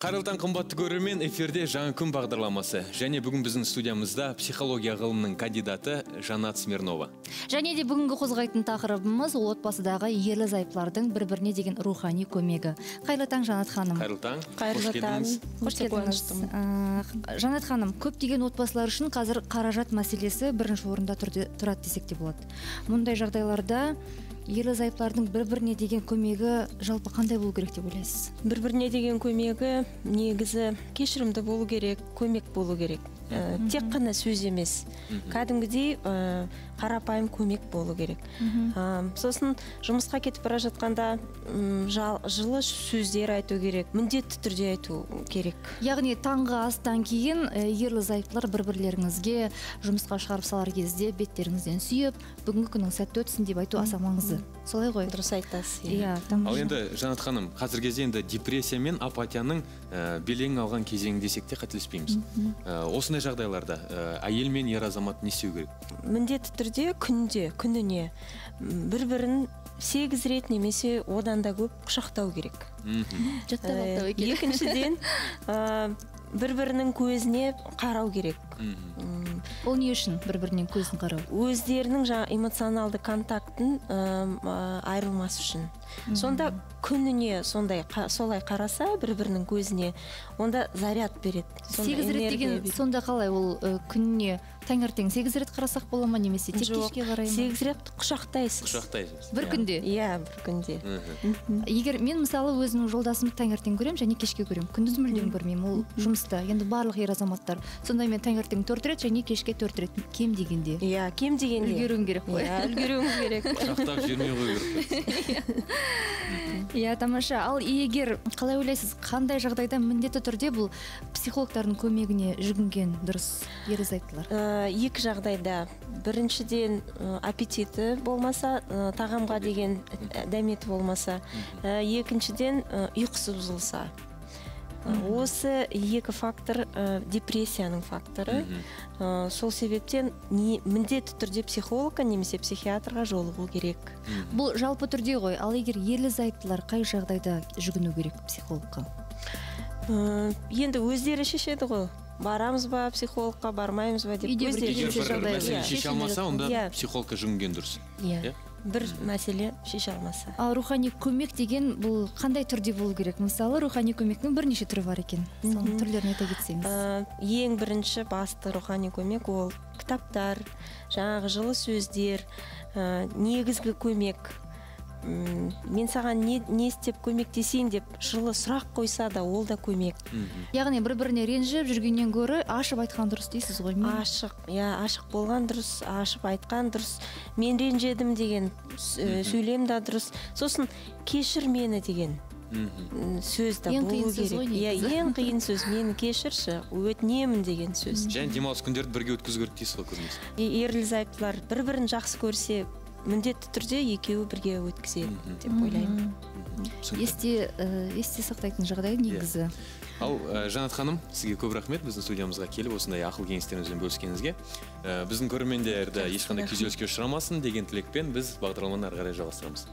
қайырлы таң қымбатты көрермен эфирде жаңа күн бағдарламасы. Және бүгін біздің студиямызда психология ғылымының кандидаты жанат смирнова. Және де бүгінгі қозғайтын тақырыбымыз ол отбасыдағы ерлі зайыптылардың бір біріне деген рухани көмегі. Қайырлы таң жанат ханым. Қайырлы таң. Қайырлы таң. келдіңіз. Қош келдіңіз. Ә, жанат ханым көптеген отбасылар үшін қазір қаражат мәселесі бірінші орында тұрды- тұрады десек те болады. Мұндай жағдайларда ерлі зайыптылардың бір біріне деген көмегі жалпы қандай болу керек деп ойлайсыз? Бір біріне деген көмегі негізі кешірімді болу керек көмек болу керек. Ә, тек қана сөз емес. Кәдімгідей ә, қарапайым көмек болу керек. Ә, сосын жұмысқа кетіп бара жатқанда м, жал- жылы сөздер айту керек міндетті түрде айту керек. Яғни таңғы астан кейін ерлі зайыптылар бір бірлеріңізге жұмысқа шығарып салар кезде беттеріңізден сүйіп бүгінгі күнің сәтті өтсін деп айту аса маңызды. Солай ғой? Дұрыс айтасыз иә. Ал тамаша. енді жанат ханым қазіргі кезде енді депрессия мен апатияның ә, белең алған кезеңі десек те қателеспейміз. Ә, осындай жағдайларда ә, әйел мен ер азамат не істеу керек міндетті түрде күнде күніне бір бірін сегіз рет немесе одан да көп құшақтау керек жаттап екен. екіншіден ә, бір бірінің көзіне қарау керек мхм. Ол не үшін бір бірінен көзін қарау? Өздерінің жаңа эмоционалды контактын айырылмас үшін. Сонда күніне сондай қа- солай қараса бір бірінің көзіне онда заряд береді сегіз рет деген сонда қалай ол күніне таңертең сегіз рет қарасақ бола ма немесе тек кешке қарай ма? сегіз рет құшақтайсыз. Құшақтайсыз. Бір Иә. күнде? Иә бір күнде. Егер мен мысалы өзімнің жолдасымды таңертең көремін және кешке көремін күндіз мүлдем көрмеймін ол жұмыста. Енді барлық ер азаматтар сонда мен таңертең төрт рет және кешке төрт рет. Кем дегенде? Иә кем дегенде. Үлгеруім керек қой. Иә үлгеруіңіз керек. Құшақтап жібермей қою керек иә тамаша. Ал егер қалай ойлайсыз қандай жағдайда міндетті түрде бұл психологтардың көмегіне жүгінген дұрыс ерлі зайыптылар? Ә, екі жағдайда. Біріншіден ә, аппетиті болмаса ә, тағамға деген ә, дәметі болмаса. Ә, екіншіден ә, ұйқысы бұзылса. Осы екі фактор ә, депрессияның факторы. Ә, сол себептен не, міндетті түрде психологқа немесе психиатрға жолығу керек. Бұл жалпы түрде ғой. Ал егер ерлі зайыптылар қай жағдайда жүгіну керек психологқа? Ә, енді өздері шешеді ғой. Барамыз ба психологқа бармаймыз ба деп. Үйде бір өздері егер бір жағдай шеше алмаса онда Иә. психологқа жүгінген дұрыс. Иә. Иә. Бір мәселе шеше алмаса. Ал рухани көмек деген бұл қандай түрде болу керек? Мысалы рухани көмектің бірнеше түрі бар екен. Соның түрлерін айта кетсеңіз. Ә, ең бірінші басты рухани көмек ол кітаптар жаңағы жылы сөздер ә, негізгі көмек. М, мен саған не, не істеп көмектесейін деп жылы сұрақ қойса да ол да көмек. Яғни бір біріне ренжіп жүргеннен гөрі ашып айтқан дұрыс дейсіз ғой мен? Ашық иә ашық болған дұрыс ашып айтқан дұрыс. Мен ренжедім деген ә, сөйлем да дұрыс. Сосын кешір мені деген Мхм. м, сөз да Ең болу қиын сөз керек. ғой иә ең қиын сөз мені кешірші өтінемін деген сөз. Және демалыс күндерді бірге өткізу керек дейсіз ғой көбінесе. Ерлі зайыптылар бір бірін жақсы көрсе міндетті түрде екеуі бірге өткізеді деп ойлаймын. Есте ә, есте сақтайтын жағдай негізі. Ал ә, жанат ханым сізге көп рахмет. Біздің студиямызға келіп осындай ақыл кеңестеріңізбен бөліскеніңізге. Ә, біздің көрермендерді ешқандай күйзеліске ұшырамасын деген тілекпен біз бағдарламаны ары қарай жалғастырамыз.